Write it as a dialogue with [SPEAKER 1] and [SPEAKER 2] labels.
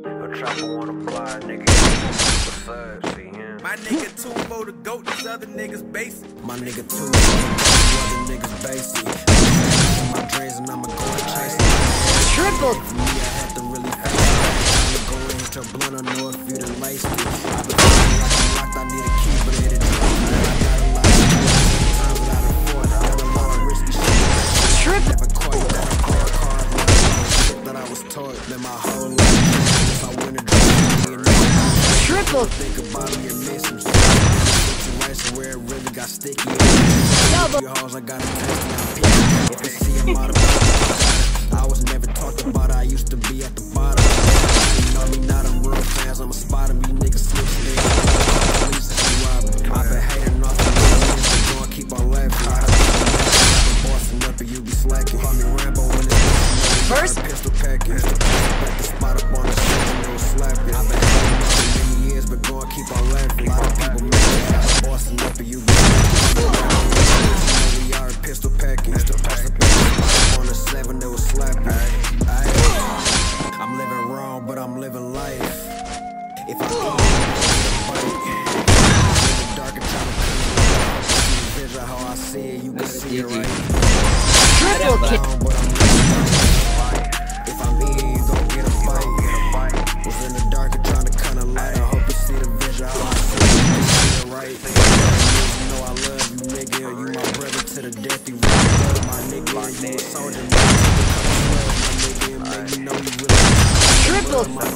[SPEAKER 1] A chopper wanna fly, nigga. What's up? See him.
[SPEAKER 2] My nigga too for the goat, these other niggas basic.
[SPEAKER 3] My nigga too, you other niggas basic. My dreams and I'ma go and chase it.
[SPEAKER 4] Triple.
[SPEAKER 3] For me, I had to really face it. I'ma go and hit your blunt, I know if you done laced it. I've been feeling like I'm locked, I need a key, but it is I got a lot of times that I done fought. I got a lot of risky shit.
[SPEAKER 4] Triple.
[SPEAKER 3] Never caught you that I play a card shit that I was taught. Been my whole Think about it, you miss some. Situation where it really got sticky.
[SPEAKER 4] Double.
[SPEAKER 3] Your hoes, I gotta taste my peak. If you see them out of I was never talked about, I used to be at the bottom. You know me, not I'm real fans, I'ma spot 'em, you niggas slip Police if you rob 'em. I've been hating off the niggas, but gon' keep on laughing. I've been bossing up and you be slacking. Call me Rambo when it's
[SPEAKER 4] First.
[SPEAKER 3] pistol packing. Back the spot up on the shit I'm living life. If I go dark and try to picture how I see it, you can see it right.
[SPEAKER 4] Triple kick.
[SPEAKER 3] Wrong, but I'm living life. If I'm in, you gon' get a fight. Was in the dark and trying to kinda light. I hope you see the vision how I see it. You see it right. You know I love you, nigga. You my brother to the death. You really love my nigga. You a soldier, man. My nigga, and make me know you really